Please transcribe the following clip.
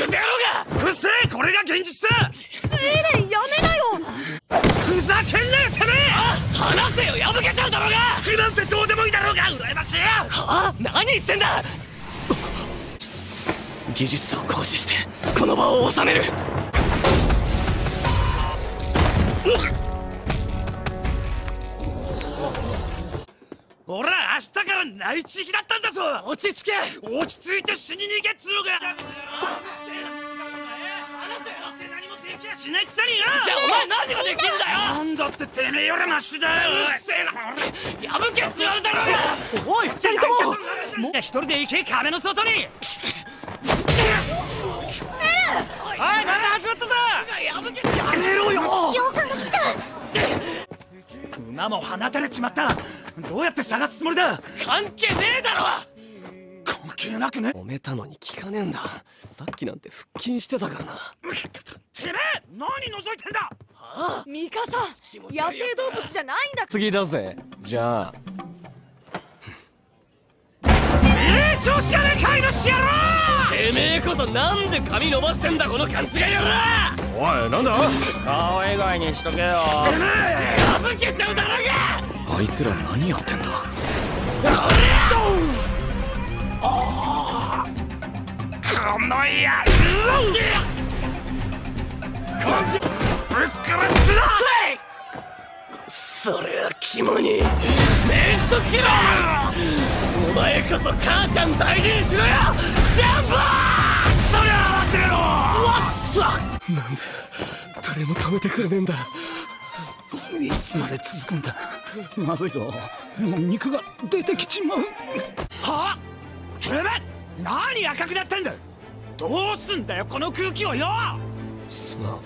クゼ野郎がうっせえこれが現実だ！エレンやめなよふざけんなよてめえ！話せよ破けちゃうだろうが！服なんてどうでもいいだろうが！羨ましいよ！は何言ってんだ！技術を行使してこの場を収める！俺は明日から内地行きだったんだぞ。落ち着け。落ち着いて死に逃げっつうのが何もできやしないくせによじゃあお前何ができんだよ。なんだっててめえよりマシだよ。うるせえな破けっつわれだろうが。おい二人とも。一人で行け壁の外に。はいまた始まったぞ。やめろよ。教官が来た馬も放たれちまったどうやって探すつもりだ？関係ねえだろ！関係なくね？揉めたのに聞かねえんだ。さっきなんて腹筋してたからな。てめえ！何覗いてんだ？ミカサ野生動物じゃないんだ。次だぜじゃあ。ええ調子やねえかいのし野郎！てめえこそなんで髪伸ばしてんだこの勘違い野郎！おいなんだ？顔以外にしとけよ。てめえあいつら何やってんだ？この野郎！ぶっ殺すぞそれは肝に命じとけろお前こそ母ちゃん大事にしろよジャンボそりゃ忘れろわっさなんで誰も止めてくれねえんだいつまで続くんだ？まずいぞ。もう肉が出てきちまう。はあ？てめえ何赤くなってんだ？どうすんだよこの空気をよ！すまん